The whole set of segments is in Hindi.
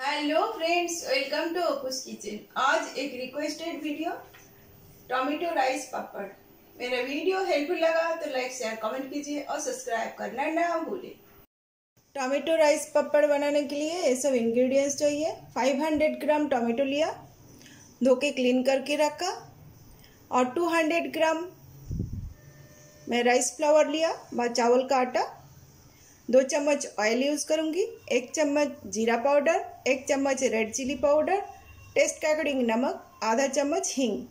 Hello friends welcome to Opus kitchen आज एक requested video tomato rice papad. मेरा वीडियो हेल्पफुल लगा तो लाइक शेयर कमेंट कीजिए और सब्सक्राइब करना ना भूलें। टोमेटो राइस पापड़ बनाने के लिए ये सब इंग्रेडिएंट्स चाहिए। 500 ग्राम टोमेटो लिया धो के क्लीन करके रखा और 200 ग्राम मैं राइस फ्लावर लिया व चावल का आटा। दो चम्मच ऑयल यूज़ करूँगी, एक चम्मच जीरा पाउडर एक चम्मच रेड चिली पाउडर टेस्ट के अकॉर्डिंग नमक, आधा चम्मच हींग।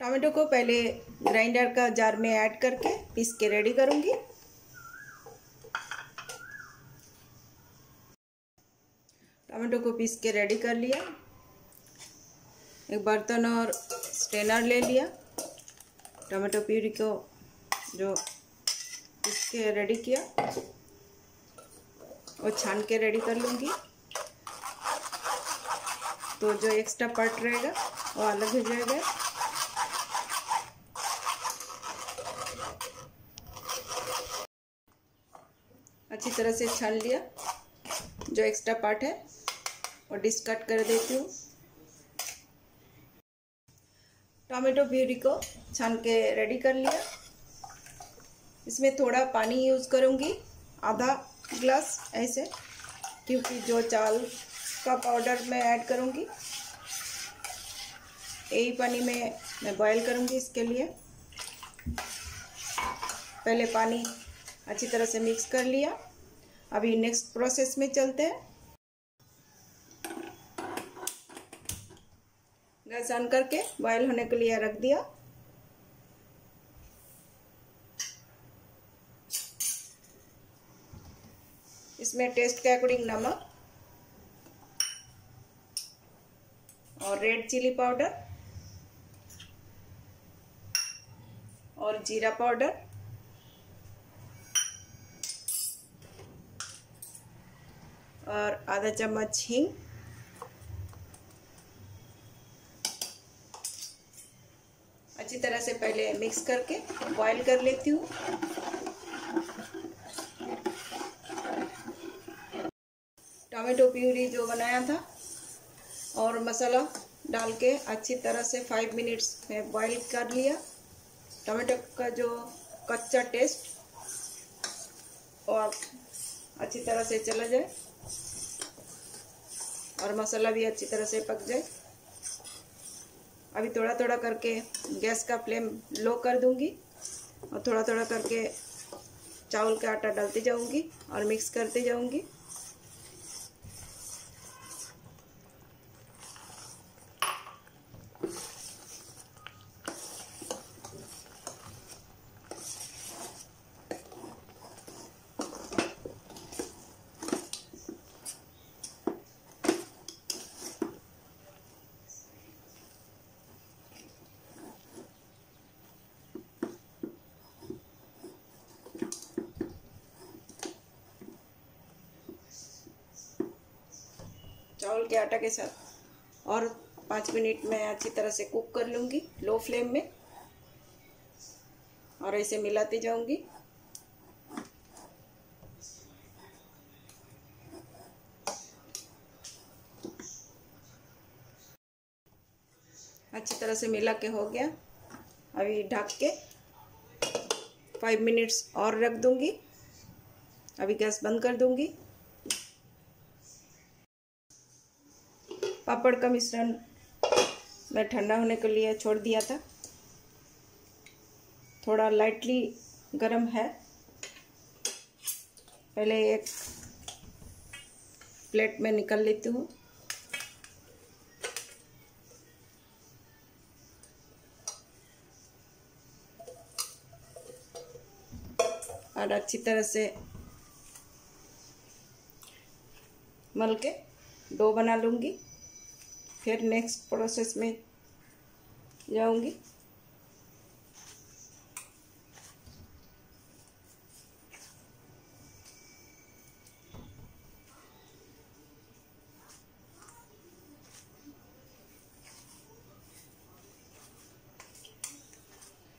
टमाटो को पहले ग्राइंडर का जार में ऐड करके पीस के रेडी करूँगी। टमाटो को पीस के रेडी कर लिया। एक बर्तन और स्टेनर ले लिया। टमाटो प्यूरी को जो इसके रेडी किया। और छान के रेडी कर लूँगी। तो जो एक्स्ट्रा पार्ट रहेगा, वो अलग हो जाएगा। अच्छी तरह से छान लिया। जो एक्स्ट्रा पार्ट है, वो डिस्कट कर देती हूँ। टमाटो प्यूरी को छान के रेडी कर लिया। इसमें थोड़ा पानी यूज़ करूँगी, आधा ग्लास ऐसे, क्योंकि जो चावल का पाउडर मैं ऐड करूँगी, यही पानी में मैं बॉईल करूँगी इसके लिए। पहले पानी अच्छी तरह से मिक्स कर लिया। अभी नेक्स्ट प्रोसेस में चलते हैं। गैस ऑन करके बॉयल होने के लिए रख दिया। इसमें टेस्ट के अकॉर्डिंग नमक और रेड चिली पाउडर और जीरा पाउडर और आधा चम्मच हींग। अच्छी तरह से पहले मिक्स करके बॉईल कर लेती हूँ। टमाटो प्यूरी जो बनाया था और मसाला डाल के अच्छी तरह से फाइव मिनट्स में बॉईल कर लिया। टमाटो का जो कच्चा टेस्ट और अच्छी तरह से चला जाए और मसाला भी अच्छी तरह से पक जाए। अभी थोड़ा थोड़ा करके गैस का फ्लेम लो कर दूँगी और थोड़ा थोड़ा करके चावल का आटा डालती जाऊँगी और मिक्स करते जाऊँगी। चावल के आटा के साथ। और पाँच मिनट में अच्छी तरह से कुक कर लूँगी, लो फ्लेम में। और ऐसे मिलाती जाऊँगी। अच्छी तरह से मिला के हो गया। अभी ढक के फाइव मिनट्स और रख दूँगी। अभी गैस बंद कर दूँगी। पापड़ का मिश्रण मैं ठंडा होने के लिए छोड़ दिया था। थोड़ा लाइटली गरम है। पहले एक प्लेट में निकल लेती हूँ। और अच्छी तरह से मल के डो बना लूँगी। फिर नेक्स्ट प्रोसेस में जाऊँगी।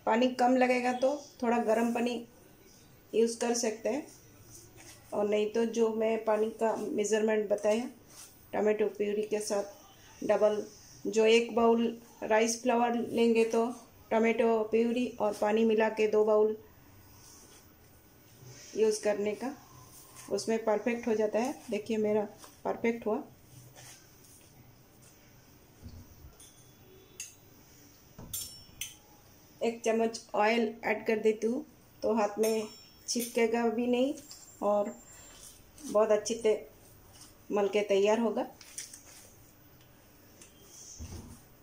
पानी कम लगेगा तो थोड़ा गर्म पानी यूज़ कर सकते हैं। और नहीं तो जो मैं पानी का मेज़रमेंट बताया, टमाटो प्यूरी के साथ डबल। जो एक बाउल राइस फ्लावर लेंगे तो टमाटो, प्यूरी और पानी मिला के दो बाउल यूज़ करने का। उसमें परफेक्ट हो जाता है। देखिए मेरा परफेक्ट हुआ। एक चम्मच ऑयल ऐड कर देती हूँ तो हाथ में छिपकेगा भी नहीं और बहुत अच्छी मल के तैयार होगा।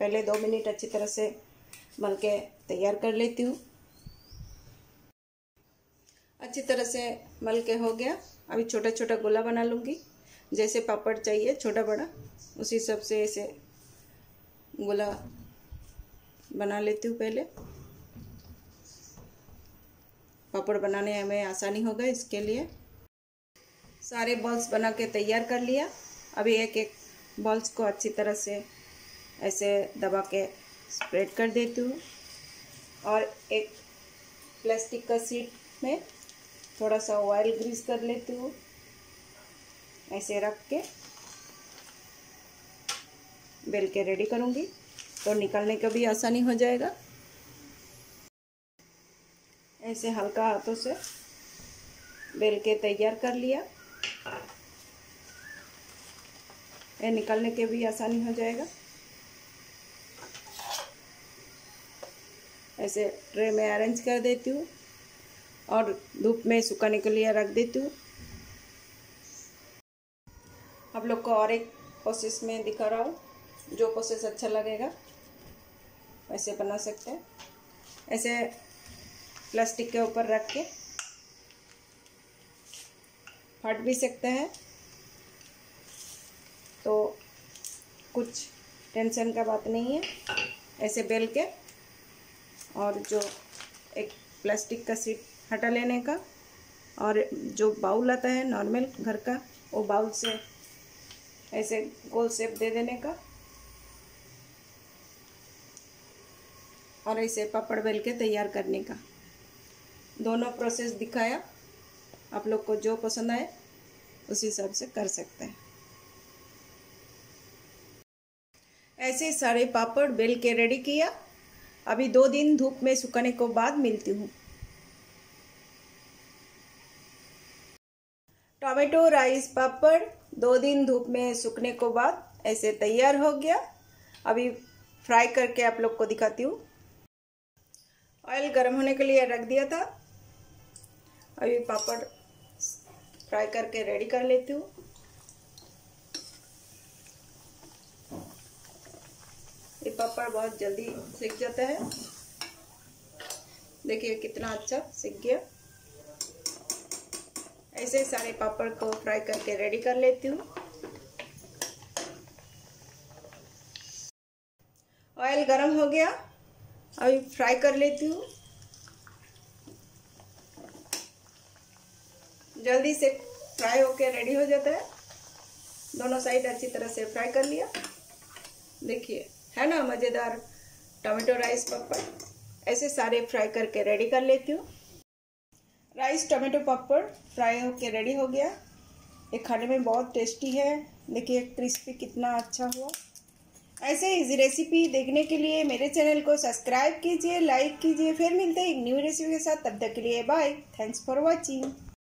पहले दो मिनट अच्छी तरह से मल के तैयार कर लेती हूँ। अच्छी तरह से मल के हो गया। अभी छोटा छोटा गोला बना लूँगी। जैसे पापड़ चाहिए छोटा बड़ा उसी सबसे ऐसे गोला बना लेती हूँ पहले। पापड़ बनाने में आसानी होगा इसके लिए। सारे बॉल्स बना के तैयार कर लिया। अभी एक एक बॉल्स को अच्छी तरह से ऐसे दबा के स्प्रेड कर देती हूँ। और एक प्लास्टिक का सीट में थोड़ा सा ऑयल ग्रीस कर लेती हूँ। ऐसे रख के बेल के रेडी करूँगी। तो निकालने का भी आसानी हो जाएगा। ऐसे हल्का हाथों से बेल के तैयार कर लिया। ये निकालने के भी आसानी हो जाएगा। ऐसे ट्रे में अरेंज कर देती हूँ और धूप में सुखाने के लिए रख देती हूँ। आप लोग को और एक प्रोसेस में दिखा रहा हूँ, जो प्रोसेस अच्छा लगेगा, वैसे बना सकते हैं। ऐसे प्लास्टिक के ऊपर रख के फट भी सकते हैं। तो कुछ टेंशन का बात नहीं है, ऐसे बेल के और जो एक प्लास्टिक का सीट हटा लेने का और जो बाउल आता है नॉर्मल घर का, वो बाउल से ऐसे गोल शेप दे देने का और ऐसे पापड़ बेल के तैयार करने का। दोनों प्रोसेस दिखाया। आप लोग को जो पसंद आए, उस हिसाब से कर सकते हैं। ऐसे सारे पापड़ बेल के रेडी किया। अभी दो दिन धूप में सुखाने को बाद मिलती हूँ। टोमेटो, राइस, पापड़, दो दिन धूप में सूखने को बाद ऐसे तैयार हो गया। अभी फ्राई करके आप लोग को दिखाती हूँ। ऑयल गर्म होने के लिए रख दिया था। अभी पापड़ फ्राई करके रेडी कर लेती हूँ। पापड़ बहुत जल्दी सीख जाता है। देखिए कितना अच्छा सीख गया। ऐसे सारे पापड़ को फ्राई करके रेडी कर लेती हूँ। ऑयल गरम हो गया। अभी फ्राई कर लेती हूँ। जल्दी से फ्राई होके रेडी हो जाता है। दोनों साइड अच्छी तरह से फ्राई कर लिया। देखिए। है ना, मज़ेदार टमाटो राइस पापड़? ऐसे सारे फ्राई करके रेडी कर लेती हूँ। राइस, टमाटो, पापड़ फ्राई होके रेडी हो गया। ये खाने में बहुत टेस्टी है। देखिए क्रिस्पी कितना अच्छा हुआ। ऐसे इजी रेसिपी देखने के लिए मेरे चैनल को सब्सक्राइब कीजिए लाइक कीजिए। फिर मिलते हैं एक न्यू रेसिपी के साथ। तब तक के लिए बाय थैंक्स फॉर वॉचिंग